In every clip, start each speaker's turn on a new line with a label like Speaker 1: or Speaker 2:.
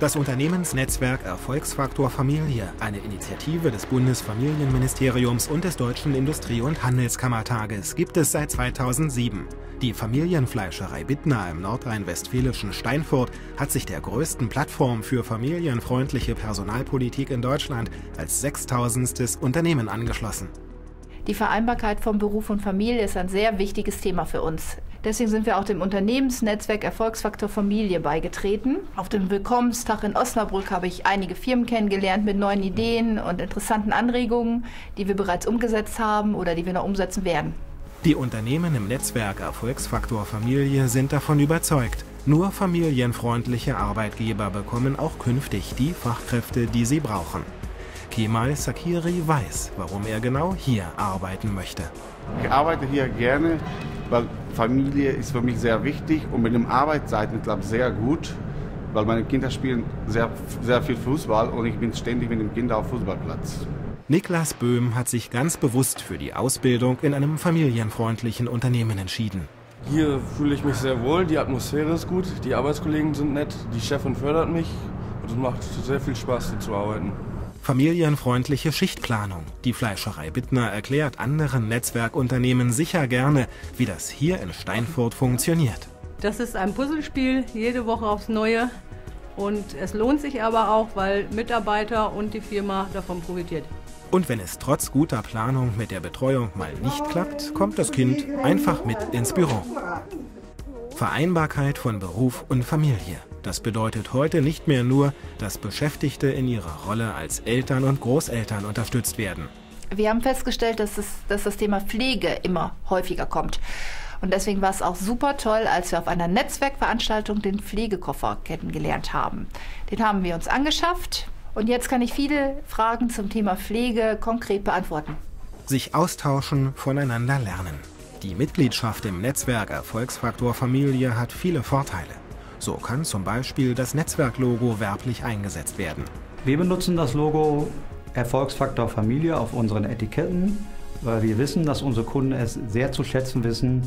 Speaker 1: Das Unternehmensnetzwerk Erfolgsfaktor Familie, eine Initiative des Bundesfamilienministeriums und des Deutschen Industrie- und Handelskammertages, gibt es seit 2007. Die Familienfleischerei Bittner im nordrhein-westfälischen Steinfurt hat sich der größten Plattform für familienfreundliche Personalpolitik in Deutschland als 6000. Unternehmen angeschlossen.
Speaker 2: Die Vereinbarkeit von Beruf und Familie ist ein sehr wichtiges Thema für uns. Deswegen sind wir auch dem Unternehmensnetzwerk Erfolgsfaktor Familie beigetreten. Auf dem Willkommenstag in Osnabrück habe ich einige Firmen kennengelernt mit neuen Ideen und interessanten Anregungen, die wir bereits umgesetzt haben oder die wir noch umsetzen werden.
Speaker 1: Die Unternehmen im Netzwerk Erfolgsfaktor Familie sind davon überzeugt, nur familienfreundliche Arbeitgeber bekommen auch künftig die Fachkräfte, die sie brauchen. Kemal Sakiri weiß, warum er genau hier arbeiten möchte.
Speaker 3: Ich arbeite hier gerne, weil Familie ist für mich sehr wichtig und mit dem Arbeitszeiten klappt sehr gut, weil meine Kinder spielen sehr, sehr viel Fußball und ich bin ständig mit dem Kind auf Fußballplatz.
Speaker 1: Niklas Böhm hat sich ganz bewusst für die Ausbildung in einem familienfreundlichen Unternehmen entschieden.
Speaker 4: Hier fühle ich mich sehr wohl, die Atmosphäre ist gut, die Arbeitskollegen sind nett, die Chefin fördert mich und es macht sehr viel Spaß, hier zu arbeiten.
Speaker 1: Familienfreundliche Schichtplanung. Die Fleischerei Bittner erklärt anderen Netzwerkunternehmen sicher gerne, wie das hier in Steinfurt funktioniert.
Speaker 5: Das ist ein Puzzlespiel, jede Woche aufs Neue. Und es lohnt sich aber auch, weil Mitarbeiter und die Firma davon profitiert.
Speaker 1: Und wenn es trotz guter Planung mit der Betreuung mal nicht klappt, kommt das Kind einfach mit ins Büro. Vereinbarkeit von Beruf und Familie. Das bedeutet heute nicht mehr nur, dass Beschäftigte in ihrer Rolle als Eltern und Großeltern unterstützt werden.
Speaker 2: Wir haben festgestellt, dass, es, dass das Thema Pflege immer häufiger kommt. Und deswegen war es auch super toll, als wir auf einer Netzwerkveranstaltung den Pflegekoffer kennengelernt haben. Den haben wir uns angeschafft und jetzt kann ich viele Fragen zum Thema Pflege konkret beantworten.
Speaker 1: Sich austauschen, voneinander lernen. Die Mitgliedschaft im Netzwerk Erfolgsfaktor Familie hat viele Vorteile. So kann zum Beispiel das Netzwerklogo werblich eingesetzt werden.
Speaker 6: Wir benutzen das Logo Erfolgsfaktor Familie auf unseren Etiketten, weil wir wissen, dass unsere Kunden es sehr zu schätzen wissen,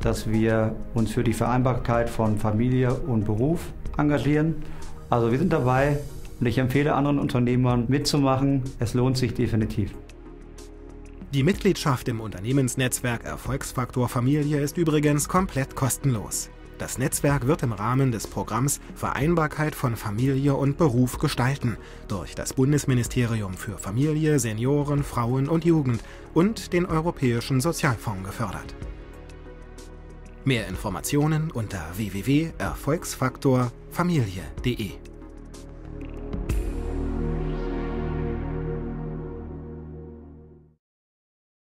Speaker 6: dass wir uns für die Vereinbarkeit von Familie und Beruf engagieren. Also wir sind dabei und ich empfehle anderen Unternehmern mitzumachen. Es lohnt sich definitiv.
Speaker 1: Die Mitgliedschaft im Unternehmensnetzwerk Erfolgsfaktor Familie ist übrigens komplett kostenlos. Das Netzwerk wird im Rahmen des Programms Vereinbarkeit von Familie und Beruf gestalten durch das Bundesministerium für Familie, Senioren, Frauen und Jugend und den Europäischen Sozialfonds gefördert. Mehr Informationen unter www.erfolgsfaktorfamilie.de